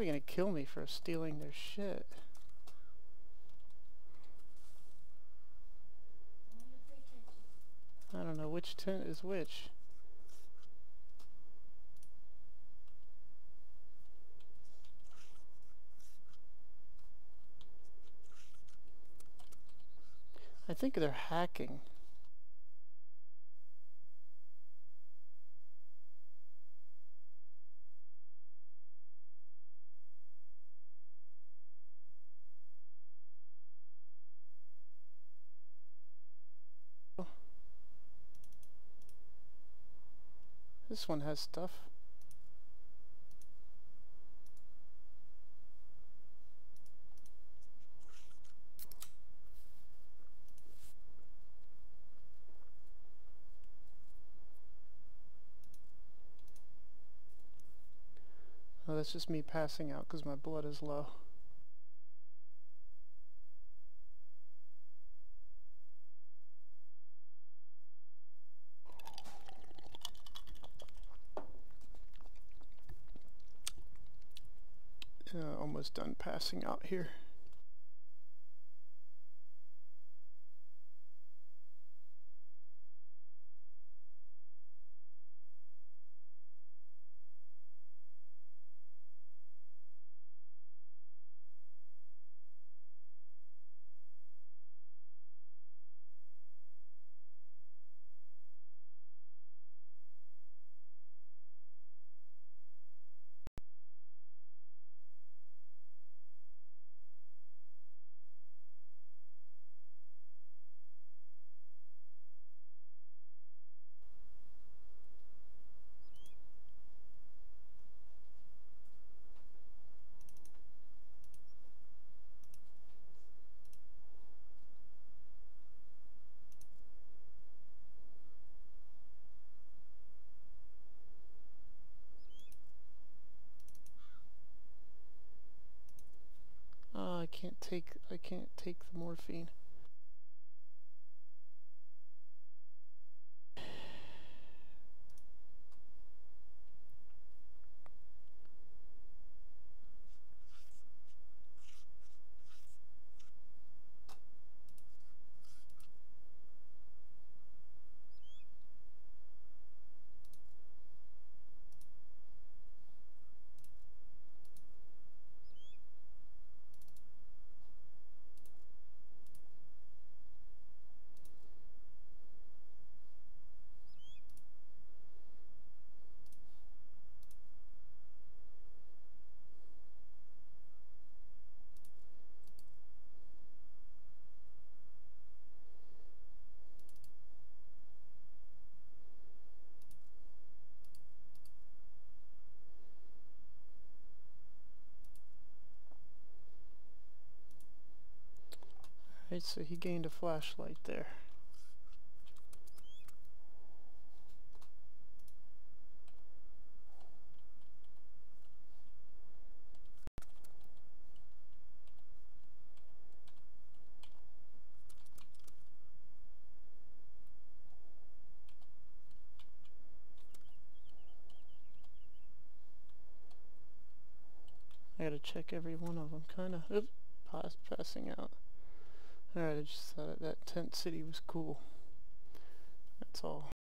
Probably gonna kill me for stealing their shit. I don't know which tent is which. I think they're hacking. This one has stuff. Oh, that's just me passing out because my blood is low. Uh, almost done passing out here. Oh, I can't take I can't take the morphine. Right, so he gained a flashlight there. I gotta check every one of them, kinda. Oop, pass, passing out. Alright, I just thought that tent city was cool. That's all.